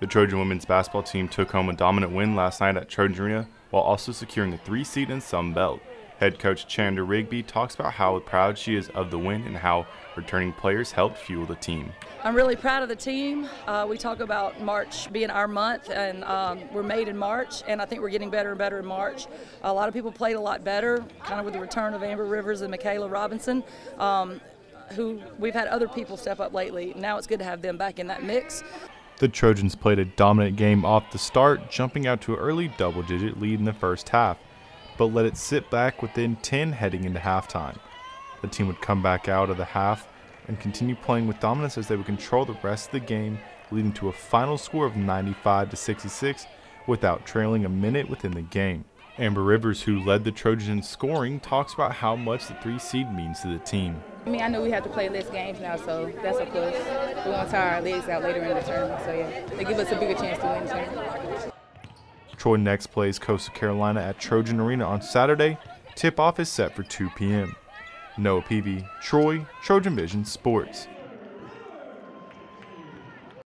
The Trojan women's basketball team took home a dominant win last night at Trojan Arena while also securing a three seed in Sun Belt. Head coach Chanda Rigby talks about how proud she is of the win and how returning players helped fuel the team. I'm really proud of the team. Uh, we talk about March being our month, and um, we're made in March, and I think we're getting better and better in March. A lot of people played a lot better, kind of with the return of Amber Rivers and Michaela Robinson. Um, who we've had other people step up lately. Now it's good to have them back in that mix. The Trojans played a dominant game off the start, jumping out to an early double digit lead in the first half but let it sit back within 10 heading into halftime. The team would come back out of the half and continue playing with dominance as they would control the rest of the game, leading to a final score of 95 to 66 without trailing a minute within the game. Amber Rivers, who led the Trojans scoring, talks about how much the three seed means to the team. I mean, I know we have to play less games now, so that's a plus. We want to tire our legs out later in the tournament, so yeah, they give us a bigger chance to win the tournament. Troy next plays Coastal Carolina at Trojan Arena on Saturday. Tip off is set for 2 p.m. Noah Pevey, Troy, Trojan Vision Sports.